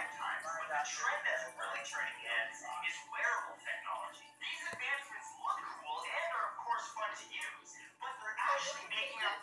but the trend that's really turning in is wearable technology. These advancements look cool and are, of course, fun to use, but they're actually making our